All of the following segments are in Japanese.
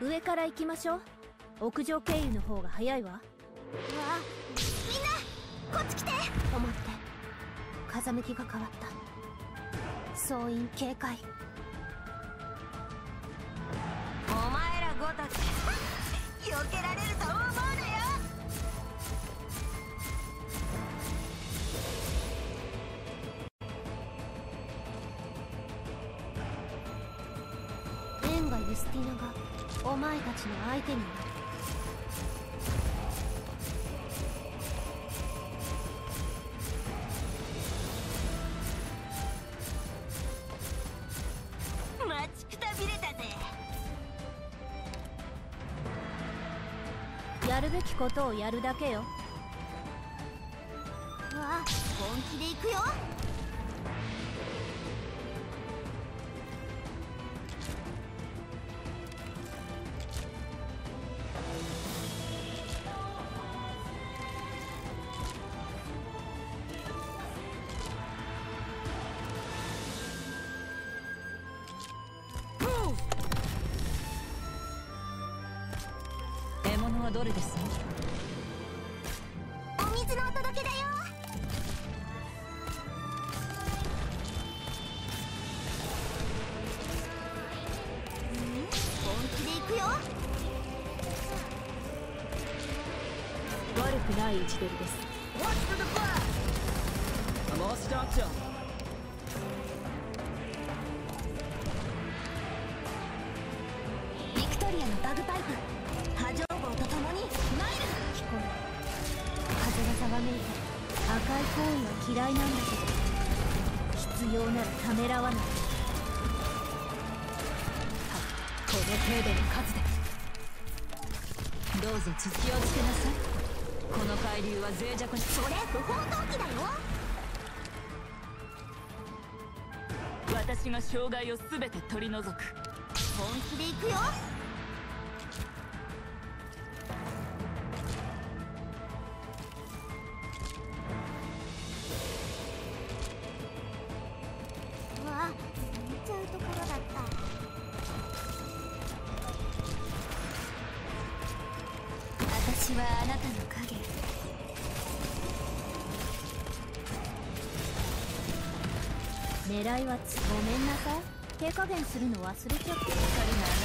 上から行きましょう。屋上経由の方が早いわ。うわみんなこっち来て。止まって。風向きが変わった。総員警戒。お前らごとき避けられると思うなよ。エンガ・ユスティナがお前たちの相手になる。待ちくたびれたぜ。やるべきことをやるだけよ。うわ本気で行くよ。はどれです？お水のお届けだよ。うん？本気で行くよ。悪くない位置取りです。I'm all stocked up. ビクトリアのバグパイプい行為は嫌いなんだけど必要ならためらわない。この程度の数で。どうぞ続きをつけなさい。この海流は脆弱にそれ不法投棄だよ私が障害を全て取り除く。本気で行くよ。私はあなたの影。狙いはつごめんなさい。手加減するの忘れちゃって光があな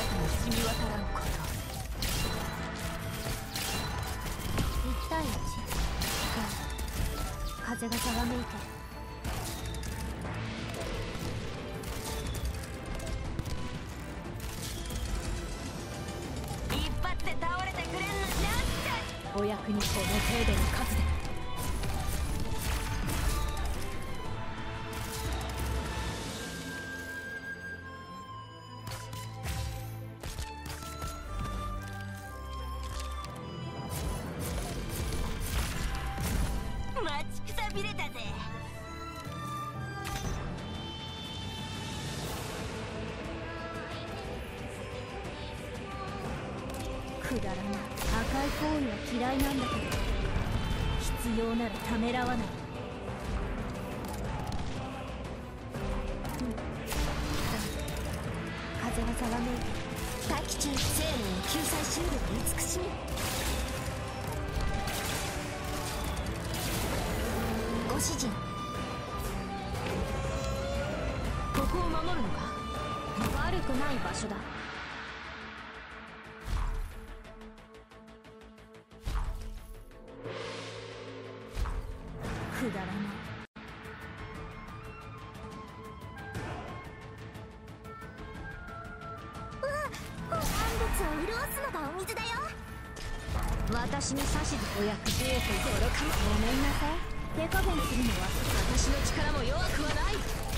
たに染み渡らんこと。1対1風がざわめいて。一お役にこの程度の数で。待ちくたびれたぜ。くだらない赤い行為は嫌いなんだけど。必要ならためらわないうん風がざわめいて大気中生命救済シールの慈しみご指示ここを守るのか？悪くない場所だ。くだらない。万物を潤すのがお水だよ。私に指図お役自衛と愚かごめんなさい。手加減するのは私の力も弱くはない。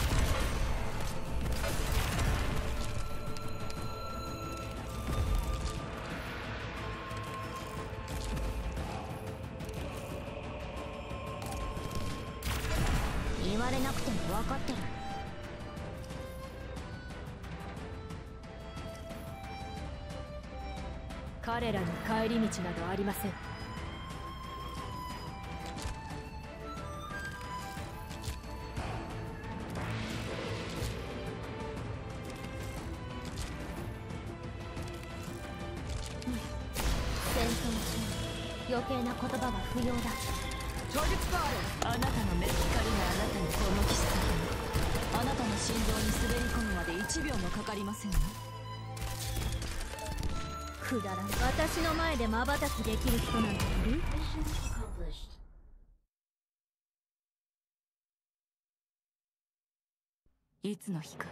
分かってる。彼らに帰り道などありません。戦闘中余計な言葉は不要だ。あなたの目光があなたにこのき先にあなたの心臓に滑り込むまで1秒もかかりませんよ。くだらん。私の前で瞬きできる人なんている。いつの日か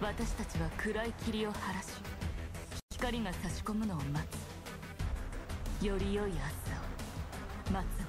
私たちは暗い霧を晴らし光が差し込むのを待つ。より良い明日を待つ